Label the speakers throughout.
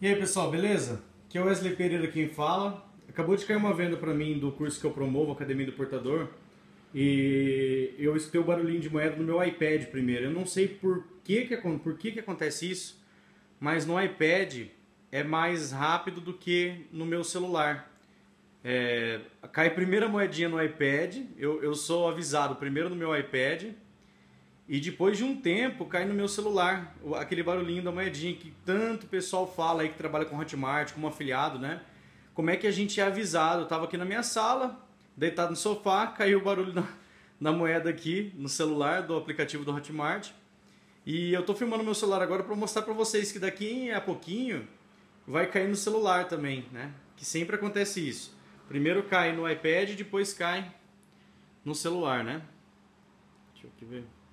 Speaker 1: E aí pessoal, beleza? Aqui é o Wesley Pereira quem fala. Acabou de cair uma venda para mim do curso que eu promovo, Academia do Portador. E eu escutei o barulhinho de moeda no meu iPad primeiro. Eu não sei por que, que, por que, que acontece isso, mas no iPad é mais rápido do que no meu celular. É, cai primeiro a moedinha no iPad, eu, eu sou avisado primeiro no meu iPad e depois de um tempo cai no meu celular aquele barulhinho da moedinha que tanto pessoal fala aí que trabalha com Hotmart, como afiliado, né? Como é que a gente é avisado? Eu tava aqui na minha sala, deitado no sofá, caiu o barulho na, na moeda aqui no celular do aplicativo do Hotmart. E eu tô filmando meu celular agora para mostrar para vocês que daqui a pouquinho vai cair no celular também, né? Que sempre acontece isso. Primeiro cai no iPad, depois cai no celular, né? Deixa eu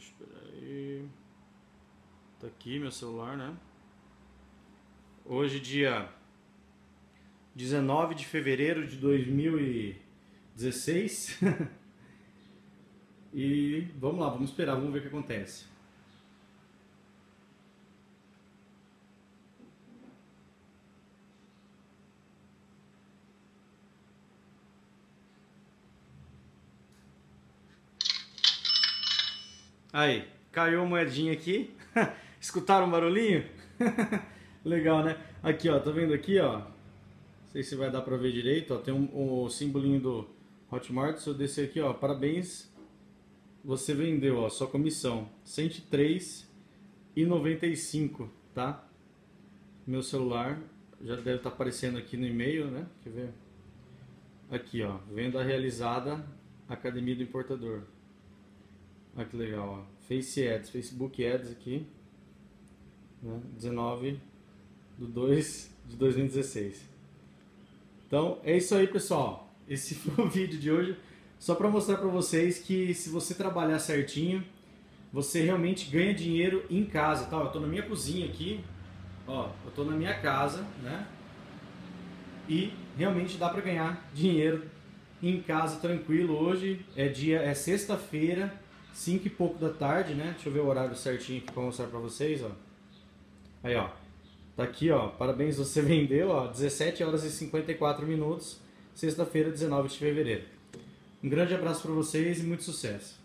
Speaker 1: aqui ver. Tá aqui meu celular, né? Hoje, dia 19 de fevereiro de 2016. e vamos lá, vamos esperar, vamos ver o que acontece. Aí, caiu a moedinha aqui. Escutaram o barulhinho? Legal, né? Aqui, ó, tá vendo aqui, ó? Não sei se vai dar pra ver direito, ó. Tem um, o simbolinho do Hotmart. Se eu descer aqui, ó, parabéns. Você vendeu, ó, sua comissão. 103,95, tá? Meu celular já deve estar tá aparecendo aqui no e-mail, né? Quer ver? Aqui, ó, venda realizada, Academia do Importador. Olha que legal, ó. Face Ads, Facebook Ads aqui né? 19 de 2 de 2016. Então é isso aí, pessoal. Esse foi o vídeo de hoje, só para mostrar para vocês que se você trabalhar certinho, você realmente ganha dinheiro em casa, tá? Eu estou na minha cozinha aqui, ó, eu estou na minha casa, né? E realmente dá para ganhar dinheiro em casa tranquilo. Hoje é dia é sexta-feira, 5 e pouco da tarde, né? Deixa eu ver o horário certinho aqui para mostrar para vocês, ó. Aí, ó. Tá aqui, ó. Parabéns, você vendeu, ó. 17 horas e 54 minutos. Sexta-feira, 19 de fevereiro. Um grande abraço para vocês e muito sucesso.